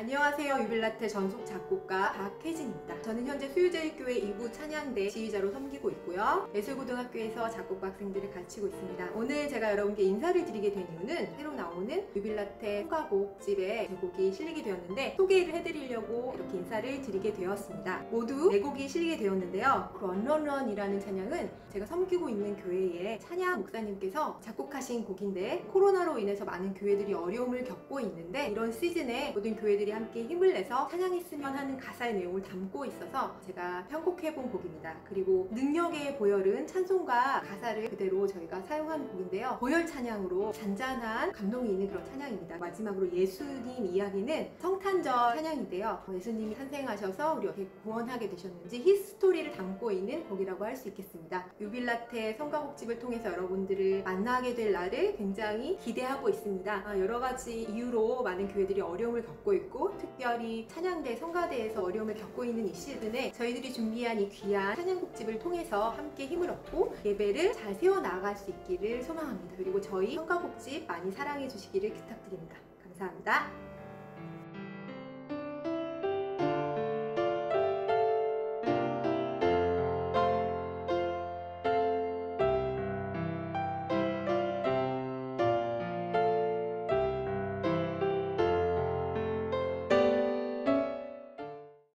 안녕하세요. 유빌라테 전속 작곡가 박혜진입니다. 저는 현재 수유제일교회 2부 찬양대 지휘자로 섬기고 있고요. 예술고등학교에서 작곡과 학생들을 가르치고 있습니다. 오늘 제가 여러분께 인사를 드리게 된 이유는 새로 나오는 유빌라테 성가곡집에 제 곡이 실리게 되었는데 소개를 해드리려고 이렇게 인사를 드리게 되었습니다. 모두 네 곡이 실리게 되었는데요. Run Run Run이라는 찬양은 제가 섬기고 있는 교회의 찬양 목사님께서 작곡하신 곡인데 코로나로 인해서 많은 교회들이 어려움을 겪고 있는데 이런 시즌에 모든 교회들이 함께 힘을 내서 찬양했으면 하는 가사의 내용을 담고 있어서 제가 편곡해본 곡입니다. 그리고 능력의 보혈은 찬송가 가사를 그대로 저희가 사용한 곡인데요. 보혈 찬양으로 잔잔한 감동이 있는 그런 찬양입니다. 마지막으로 예수님 이야기는 성탄절 찬양인데요. 예수님이 탄생하셔서 우리 어떻게 구원하게 되셨는지 히스토리를 담고 있는 곡이라고 할 수 있겠습니다. 유빌라테 성가곡집을 통해서 여러분들을 만나게 될 날을 굉장히 기대하고 있습니다. 아, 여러 가지 이유로 많은 교회들이 어려움을 겪고 있고 특별히 찬양대 성가대에서 어려움을 겪고 있는 이 시즌에 저희들이 준비한 이 귀한 찬양곡집을 통해서 함께 힘을 얻고 예배를 잘 세워 나갈 수 있기를 소망합니다. 그리고 저희 성가곡집 많이 사랑해 주시기를 부탁드립니다. 감사합니다.